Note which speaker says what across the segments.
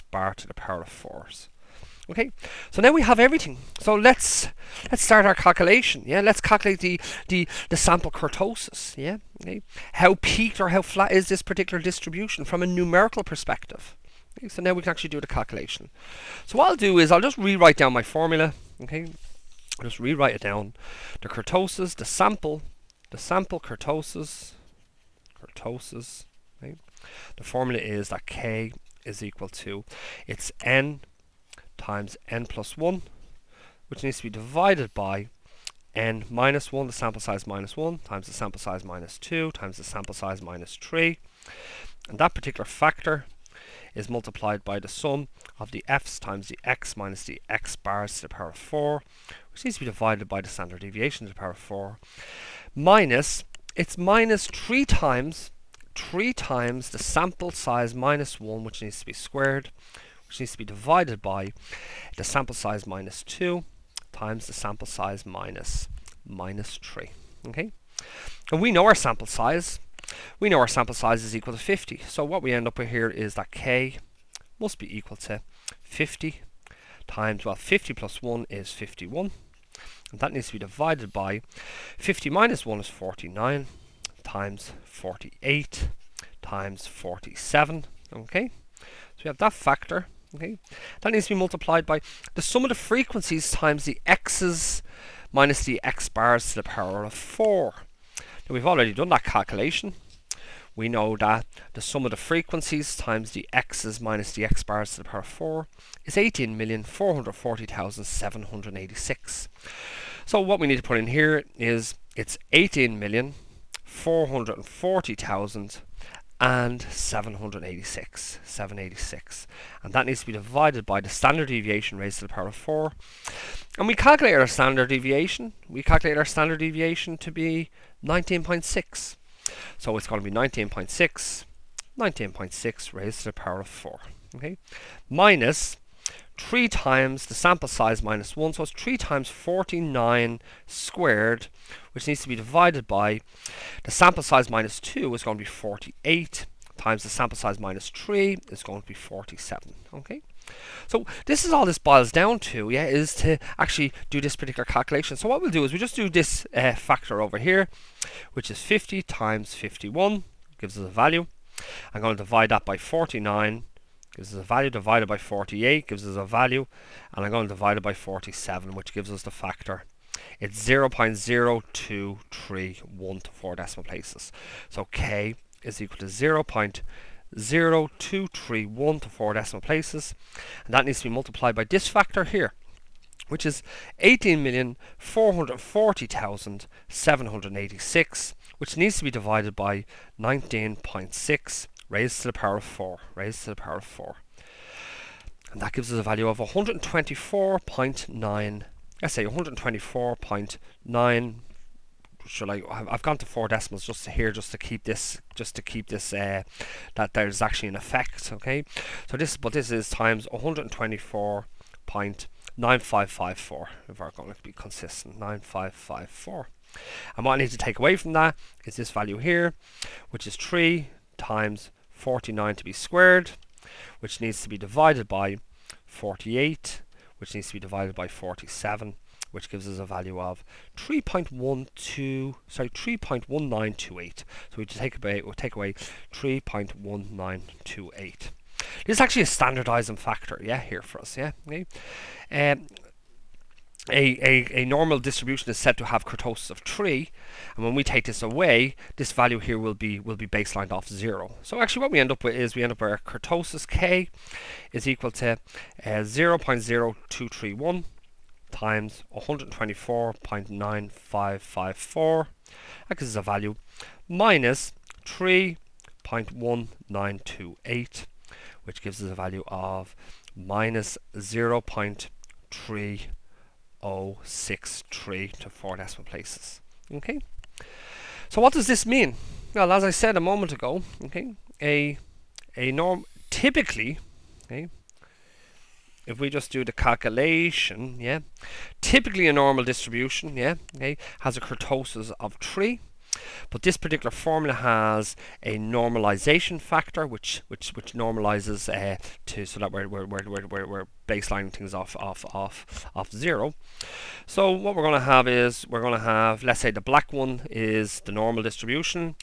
Speaker 1: bar to the power of 4s. Okay, so now we have everything. So let's let's start our calculation. Yeah, let's calculate the the the sample kurtosis. Yeah, okay. how peaked or how flat is this particular distribution from a numerical perspective? Okay, so now we can actually do the calculation. So what I'll do is I'll just rewrite down my formula. Okay, I'll just rewrite it down. The kurtosis, the sample, the sample kurtosis, kurtosis. Okay, the formula is that k is equal to it's n times n plus 1, which needs to be divided by n minus 1, the sample size minus 1, times the sample size minus 2, times the sample size minus 3. And that particular factor is multiplied by the sum of the f's times the x minus the x bars to the power of 4, which needs to be divided by the standard deviation to the power of 4, minus, it's minus 3 times, 3 times the sample size minus 1, which needs to be squared, which needs to be divided by the sample size minus 2 times the sample size minus minus 3. Okay? And we know our sample size. We know our sample size is equal to 50. So what we end up with here is that k must be equal to 50 times, well, 50 plus 1 is 51. And that needs to be divided by 50 minus 1 is 49 times 48 times 47. Okay? So we have that factor Okay, that needs to be multiplied by the sum of the frequencies times the x's minus the x bars to the power of 4. Now we've already done that calculation. We know that the sum of the frequencies times the x's minus the x bars to the power of 4 is 18,440,786. So what we need to put in here is it's 18,440,000 and 786, 786. And that needs to be divided by the standard deviation raised to the power of 4. And we calculate our standard deviation. We calculate our standard deviation to be 19.6. So it's going to be 19.6, 19.6 raised to the power of 4. Okay, minus 3 times the sample size minus 1, so it's 3 times 49 squared, which needs to be divided by the sample size minus 2 is going to be 48 times the sample size minus 3 is going to be 47. Okay. So this is all this boils down to, yeah, is to actually do this particular calculation. So what we'll do is we just do this uh, factor over here, which is 50 times 51, gives us a value. I'm going to divide that by 49, gives us a value divided by 48, gives us a value, and I'm going to divide it by 47, which gives us the factor. It's 0.0231 to four decimal places. So k is equal to 0.0231 to four decimal places, and that needs to be multiplied by this factor here, which is 18,440,786, which needs to be divided by 19.6 raised to the power of 4, raised to the power of 4. And that gives us a value of 124.9 let's say 124.9 should I I've gone to four decimals just here just to keep this just to keep this uh, that there's actually an effect okay so this but this is times 124.9554 if we're going to be consistent 9554 and what I need to take away from that is this value here which is 3 times 49 to be squared which needs to be divided by 48 which needs to be divided by 47 which gives us a value of 3.12 sorry 3.1928 so we take away we'll take away 3.1928 this is actually a standardizing factor yeah here for us yeah okay? Um, a, a, a normal distribution is said to have kurtosis of 3 and when we take this away this value here will be will be baselined off 0 so actually what we end up with is we end up with our kurtosis k is equal to uh, 0.0231 times 124.9554 that gives us a value minus 3.1928 which gives us a value of minus 0.3 063 to four decimal places. Okay. So what does this mean? Well, as I said a moment ago, okay, a a norm typically, okay, if we just do the calculation, yeah, typically a normal distribution, yeah, okay, has a kurtosis of three, But this particular formula has a normalization factor, which which which normalizes uh, to so that we're we're, we're, we're, we're baselining things off off off off zero. So what we're going to have is we're going to have let's say the black one is the normal distribution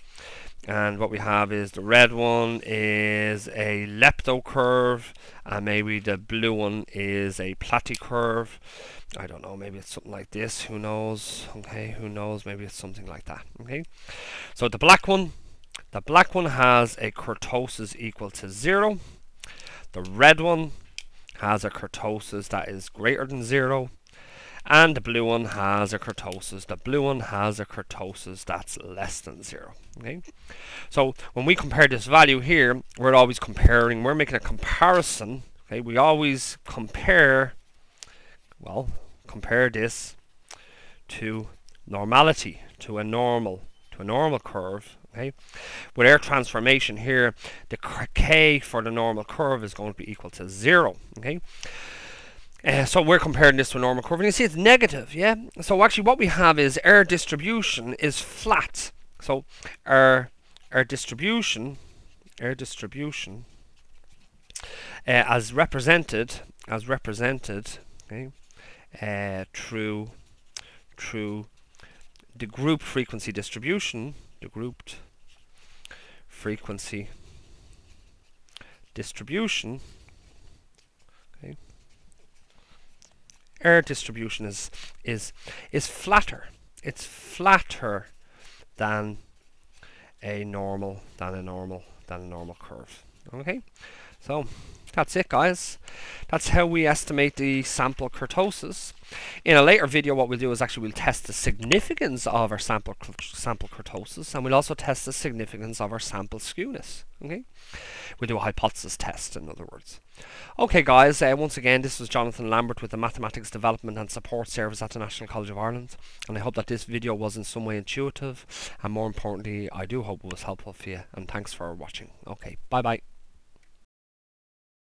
Speaker 1: and what we have is the red one is a lepto curve and maybe the blue one is a platy curve. I don't know maybe it's something like this who knows? Okay who knows? Maybe it's something like that okay? So the black one the black one has a kurtosis equal to zero. The red one has a kurtosis that is greater than zero and the blue one has a kurtosis. The blue one has a kurtosis that's less than zero. Okay, so when we compare this value here, we're always comparing. We're making a comparison. Okay, we always compare. Well, compare this to normality, to a normal, to a normal curve. Okay, with our transformation here, the k for the normal curve is going to be equal to zero. Okay. Uh, so we're comparing this to a normal curve, and you see it's negative, yeah? So actually what we have is our distribution is flat. So our, our distribution, our distribution, uh, as represented, as represented, okay, uh, through, through the group frequency distribution, the grouped frequency distribution, air distribution is is is flatter. It's flatter than a normal than a normal than a normal curve. Okay, so that's it, guys. That's how we estimate the sample kurtosis. In a later video, what we'll do is actually we'll test the significance of our sample sample kurtosis, and we'll also test the significance of our sample skewness. Okay, we'll do a hypothesis test, in other words. Okay, guys. Uh, once again, this was Jonathan Lambert with the Mathematics Development and Support Service at the National College of Ireland, and I hope that this video was in some way intuitive, and more importantly, I do hope it was helpful for you. And thanks for watching. Okay, bye bye.